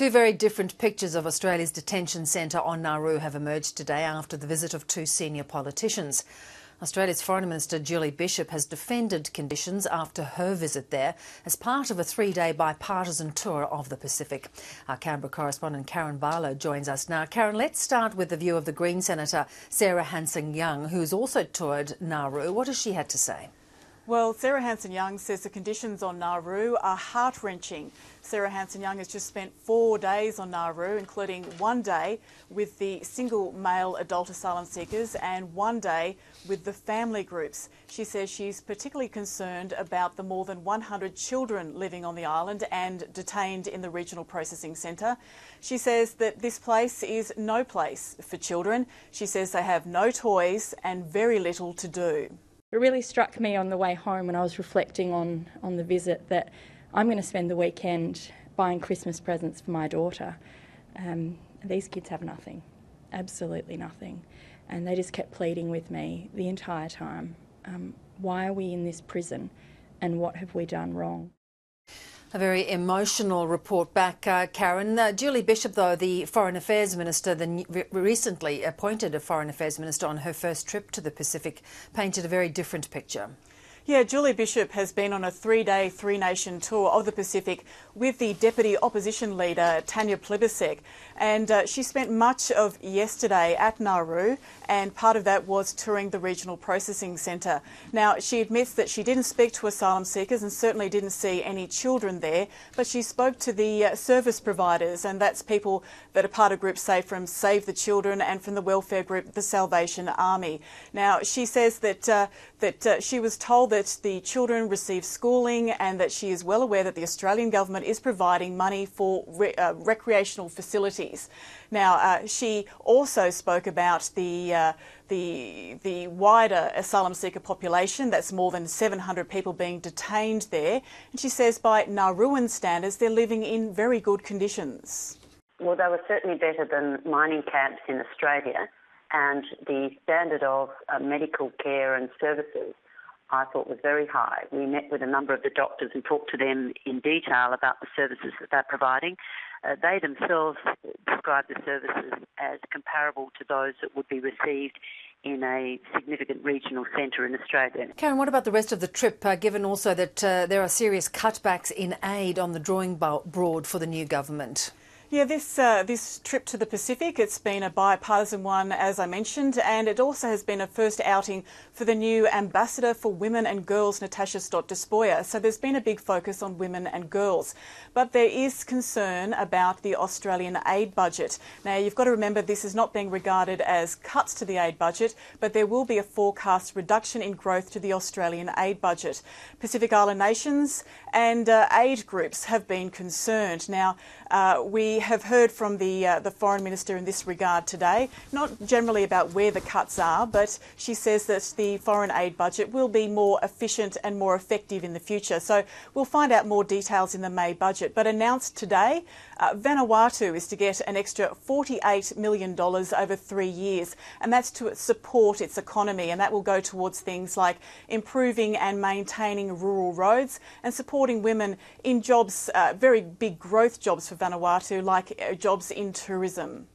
Two very different pictures of Australia's detention centre on Nauru have emerged today after the visit of two senior politicians. Australia's Foreign Minister Julie Bishop has defended conditions after her visit there as part of a three day bipartisan tour of the Pacific. Our Canberra correspondent Karen Barlow joins us now. Karen, let's start with the view of the Green Senator Sarah Hanson-Young, who's also toured Nauru. What has she had to say? Well, Sarah Hanson-Young says the conditions on Nauru are heart-wrenching. Sarah Hanson-Young has just spent four days on Nauru, including one day with the single male adult asylum seekers and one day with the family groups. She says she's particularly concerned about the more than 100 children living on the island and detained in the regional processing centre. She says that this place is no place for children. She says they have no toys and very little to do. It really struck me on the way home when I was reflecting on, on the visit that I'm going to spend the weekend buying Christmas presents for my daughter. Um, these kids have nothing, absolutely nothing. And they just kept pleading with me the entire time um, why are we in this prison and what have we done wrong? A very emotional report back, uh, Karen. Uh, Julie Bishop, though, the Foreign Affairs Minister, the re recently appointed a Foreign Affairs Minister on her first trip to the Pacific, painted a very different picture. Yeah, Julie Bishop has been on a three day, three nation tour of the Pacific with the Deputy Opposition Leader, Tanya Plibersek. And uh, she spent much of yesterday at Nauru, and part of that was touring the Regional Processing Centre. Now, she admits that she didn't speak to asylum seekers and certainly didn't see any children there, but she spoke to the uh, service providers, and that's people that are part of groups, say, from Save the Children and from the welfare group, the Salvation Army. Now, she says that, uh, that uh, she was told that the children receive schooling and that she is well aware that the Australian government is providing money for re uh, recreational facilities. Now, uh, she also spoke about the, uh, the, the wider asylum seeker population. That's more than 700 people being detained there. And she says by Nauruan standards, they're living in very good conditions. Well, they were certainly better than mining camps in Australia and the standard of uh, medical care and services I thought was very high. We met with a number of the doctors and talked to them in detail about the services that they're providing. Uh, they themselves describe the services as comparable to those that would be received in a significant regional centre in Australia. Karen, what about the rest of the trip, uh, given also that uh, there are serious cutbacks in aid on the drawing board for the new government? Yeah, this uh, this trip to the Pacific, it's been a bipartisan one, as I mentioned, and it also has been a first outing for the new Ambassador for Women and Girls, Natasha Stott Despoja. So there's been a big focus on women and girls. But there is concern about the Australian aid budget. Now, you've got to remember this is not being regarded as cuts to the aid budget, but there will be a forecast reduction in growth to the Australian aid budget. Pacific Island nations and uh, aid groups have been concerned. Now, uh, we have heard from the, uh, the Foreign Minister in this regard today, not generally about where the cuts are, but she says that the foreign aid budget will be more efficient and more effective in the future. So we'll find out more details in the May budget. But announced today, uh, Vanuatu is to get an extra $48 million over three years, and that's to support its economy, and that will go towards things like improving and maintaining rural roads and supporting women in jobs, uh, very big growth jobs for Vanuatu, like uh, jobs in tourism.